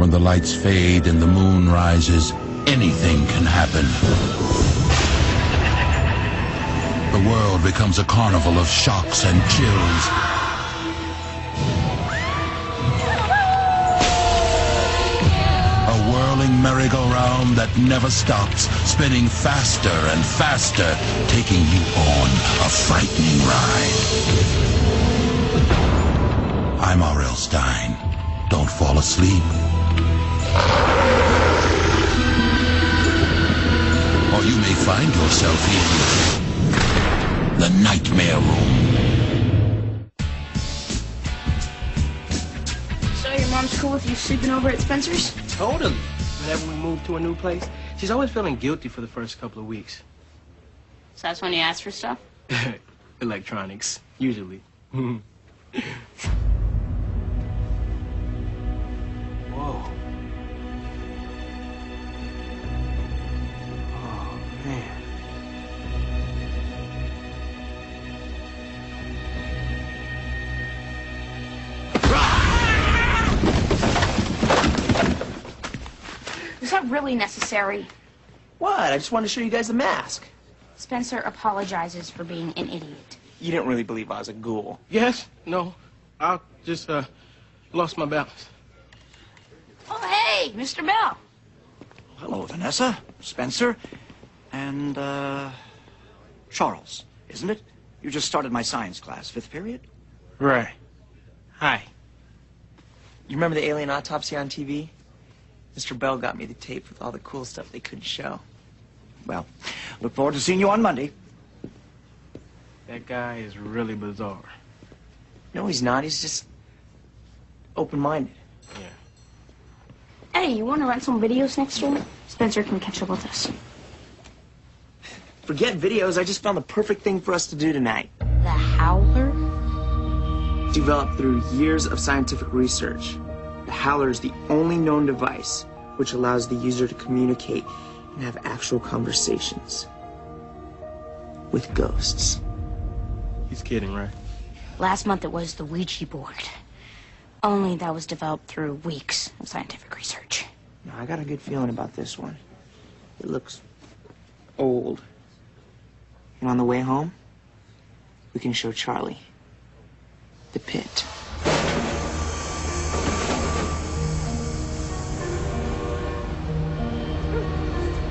When the lights fade and the moon rises, anything can happen. The world becomes a carnival of shocks and chills. A whirling merry-go-round that never stops, spinning faster and faster, taking you on a frightening ride. I'm R.L. Stine. Don't fall asleep. Or you may find yourself in the nightmare room. So your mom's cool with you sleeping over at Spencer's? Totally. Whenever we move to a new place, she's always feeling guilty for the first couple of weeks. So that's when you ask for stuff? Electronics, usually. really necessary? What? I just wanted to show you guys the mask. Spencer apologizes for being an idiot. You didn't really believe I was a ghoul. Yes? No. I just, uh, lost my balance. Oh, hey, Mr. Bell. Hello, Vanessa, Spencer, and, uh, Charles, isn't it? You just started my science class, fifth period? Right. Hi. You remember the alien autopsy on TV? Mr. Bell got me the tape with all the cool stuff they couldn't show. Well, look forward to seeing you on Monday. That guy is really bizarre. No, he's not. He's just open-minded. Yeah. Hey, you want to rent some videos next door? Spencer can catch up with us. Forget videos. I just found the perfect thing for us to do tonight. The Howler? Developed through years of scientific research. The Howler is the only known device which allows the user to communicate and have actual conversations with ghosts. He's kidding, right? Last month it was the Ouija board. Only that was developed through weeks of scientific research. Now, I got a good feeling about this one. It looks old. And on the way home, we can show Charlie the pit.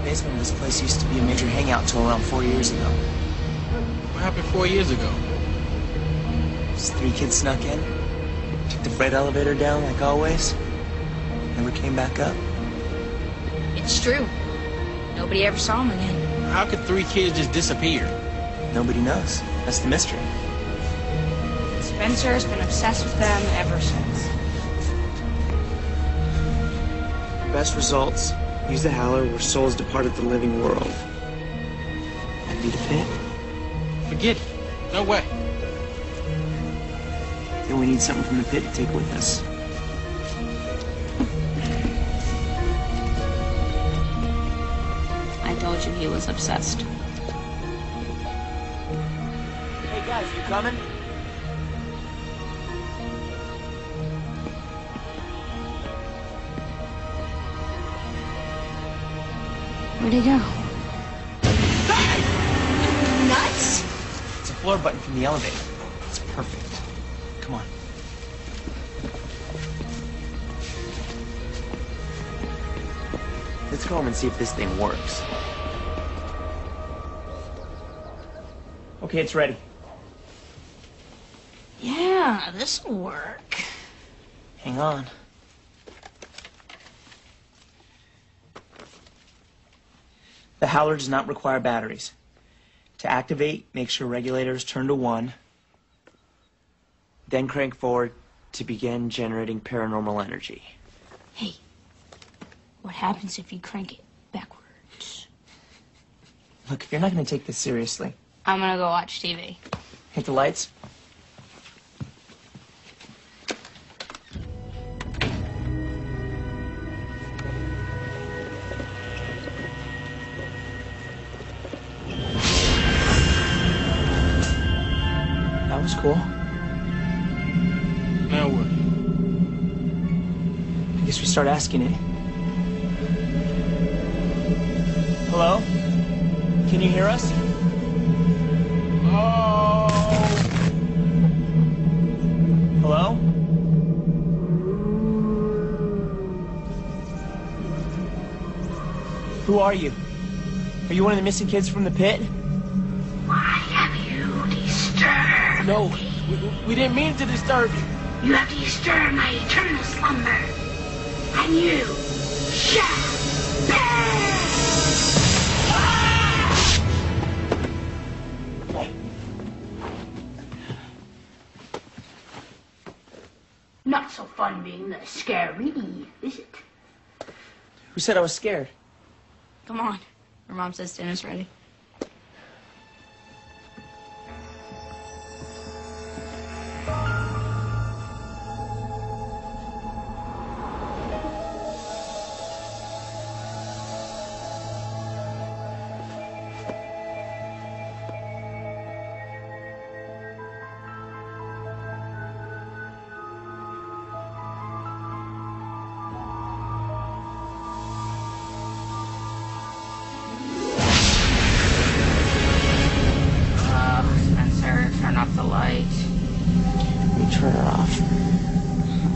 Basement of this place used to be a major hangout till around four years ago. What happened four years ago? Just three kids snuck in, took the freight elevator down like always, never came back up. It's true. Nobody ever saw him again. How could three kids just disappear? Nobody knows. That's the mystery. Spencer's been obsessed with them ever since. Best results. Use the howler where souls departed the living world. That'd be the pit. Forget it. No way. Then we need something from the pit to take with us. I told you he was obsessed. Hey guys, you coming? Where'd he go? Hey! Nuts! It's a floor button from the elevator. It's perfect. Come on. Let's go home and see if this thing works. Okay, it's ready. Yeah, this'll work. Hang on. The howler does not require batteries. To activate, make sure regulators turn to one, then crank forward to begin generating paranormal energy. Hey, what happens if you crank it backwards? Look, if you're not going to take this seriously, I'm gonna go watch TV. hit the lights. Start asking it. Hello? Can you hear us? Oh! Hello? Who are you? Are you one of the missing kids from the pit? Why have you disturbed? No, we, we didn't mean to disturb you. You have disturbed my eternal slumber. And you shall perish! Not so fun being the scary, is it? Who said I was scared? Come on. Your mom says dinner's ready.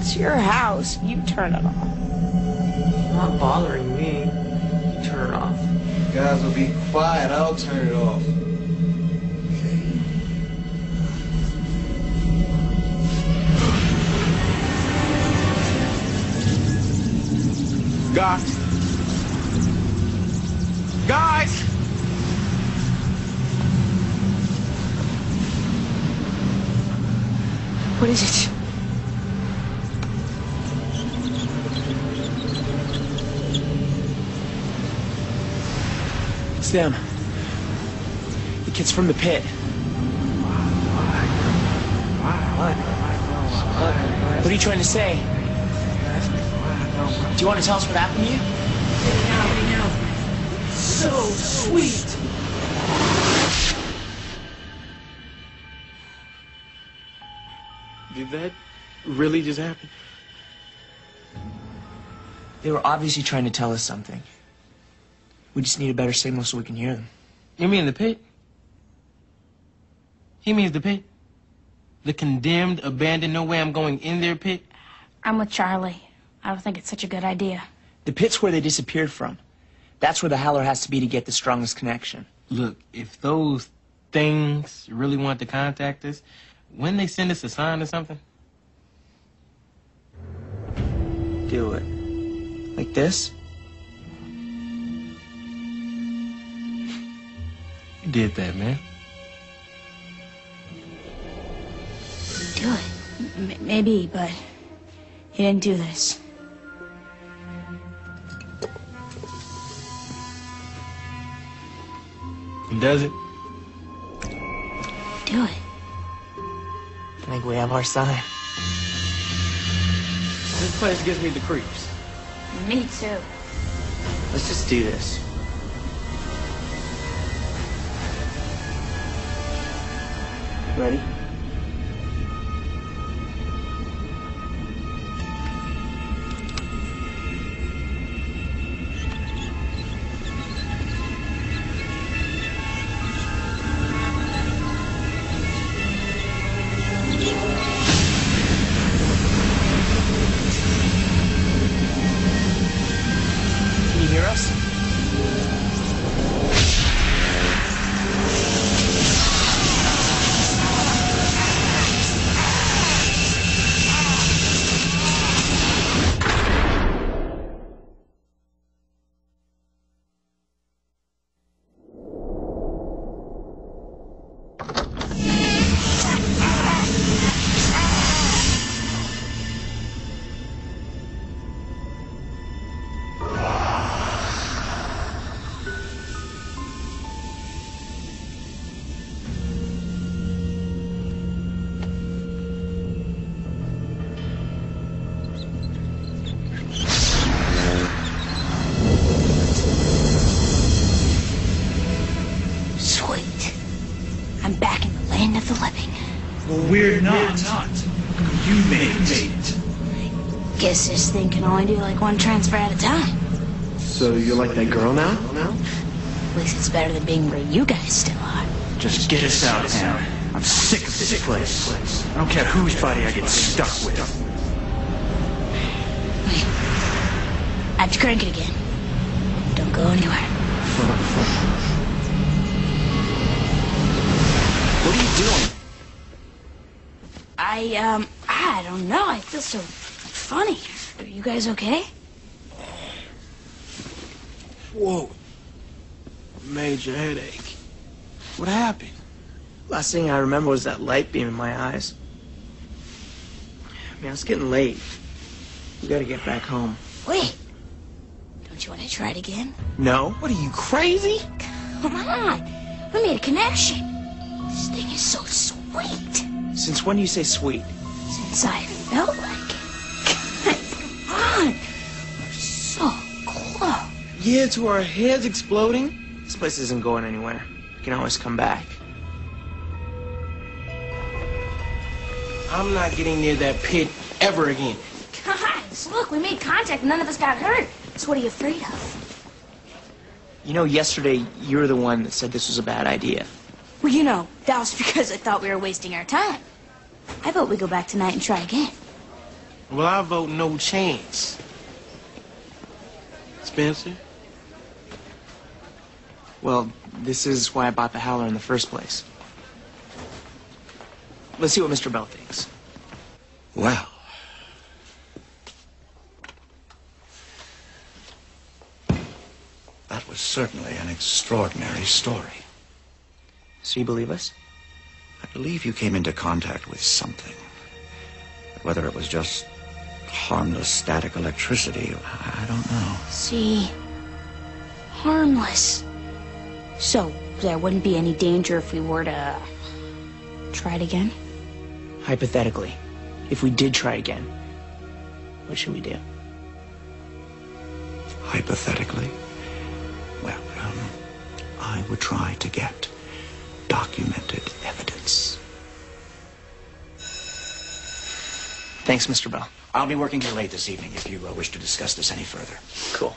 It's your house. You turn it off. It's not bothering me. You turn it off. Guys will be quiet. I'll turn it off. Guys. Guys! What is it? Them. The kids from the pit. What are you trying to say? Do you want to tell us what happened to you? So sweet. Did that really just happen? They were obviously trying to tell us something. We just need a better signal so we can hear them. You mean the pit? He means the pit? The condemned, abandoned, no way I'm going in their pit? I'm with Charlie. I don't think it's such a good idea. The pit's where they disappeared from. That's where the howler has to be to get the strongest connection. Look, if those things really want to contact us, when they send us a sign or something, Do it. Like this? You did that, man. Do it. M- maybe, but he didn't do this. He does it. Do it. I think we have our sign. This place gives me the creeps. Me too. Let's just do this. Ready? We're not. You made it. Guess this thing can only do like one transfer at a time. So you're like that girl now? Now? At least it's better than being where you guys still are. Just get us out, man. I'm sick of this place. I don't care whose body I get stuck with. Wait. I have to crank it again. Don't go anywhere. What are you doing? I, um, I don't know. I feel so funny. Are you guys okay? Whoa. Major headache. What happened? Last thing I remember was that light beam in my eyes. Man, it's getting late. We gotta get back home. Wait. Don't you want to try it again? No? What are you, crazy? Come on. We made a connection. This thing is so sweet. Since when do you say sweet? Since I felt like it. Come on. We're so close. Yeah, to our heads exploding. This place isn't going anywhere. We can always come back. I'm not getting near that pit ever again. Guys, look, we made contact. None of us got hurt. So what are you afraid of? You know, yesterday you were the one that said this was a bad idea. Well, you know, that was because I thought we were wasting our time. I vote we go back tonight and try again. Well, I vote no chance. Spencer? Well, this is why I bought the Howler in the first place. Let's see what Mr. Bell thinks. Well, That was certainly an extraordinary story. So you believe us? I believe you came into contact with something. But whether it was just harmless static electricity, I don't know. See? Harmless. So, there wouldn't be any danger if we were to try it again? Hypothetically, if we did try again, what should we do? Hypothetically, well, um, I would try to get documented evidence. Thanks, Mr. Bell. I'll be working here late this evening if you uh, wish to discuss this any further. Cool.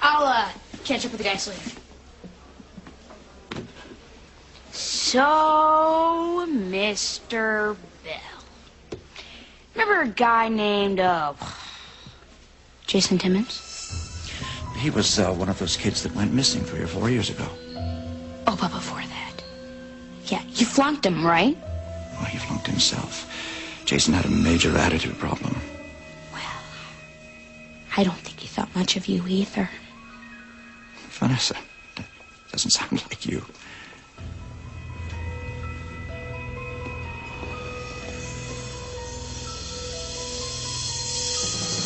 I'll, uh, catch up with the guys later. So, Mr. Bell. Remember a guy named, uh, Jason Timmons? He was uh, one of those kids that went missing three or four years ago. Oh, but before that. Yeah, you flunked him, right? Well, he flunked himself. Jason had a major attitude problem. Well, I don't think he thought much of you either. Vanessa, that doesn't sound like you.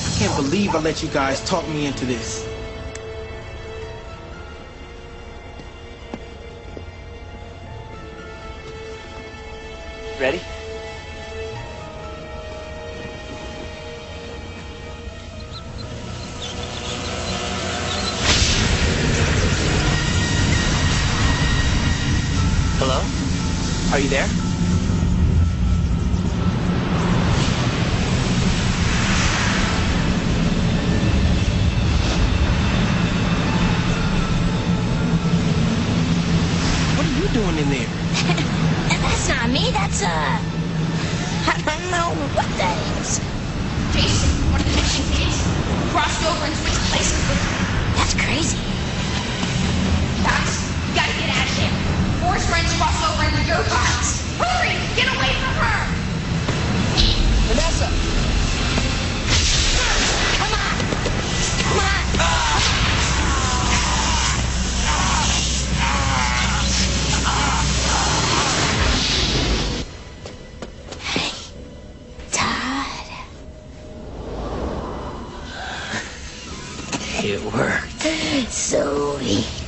I can't believe I let you guys talk me into this. Ready? Hello? Are you there? What are you doing in there? That's not me, that's, uh... I don't know what that is. Jason, one of the missing kids, crossed over and switched places with That's crazy. Guys, you gotta get out of here. Four's friends crossed over in the go-karts. Hurry! Get away from her! Vanessa! Come on! Come on! Hey, It worked. Sweet.